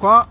quoi